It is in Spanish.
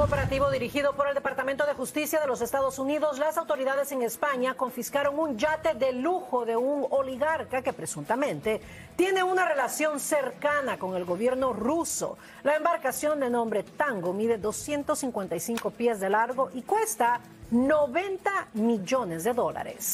un operativo dirigido por el Departamento de Justicia de los Estados Unidos, las autoridades en España confiscaron un yate de lujo de un oligarca que presuntamente tiene una relación cercana con el gobierno ruso. La embarcación de nombre Tango mide 255 pies de largo y cuesta 90 millones de dólares.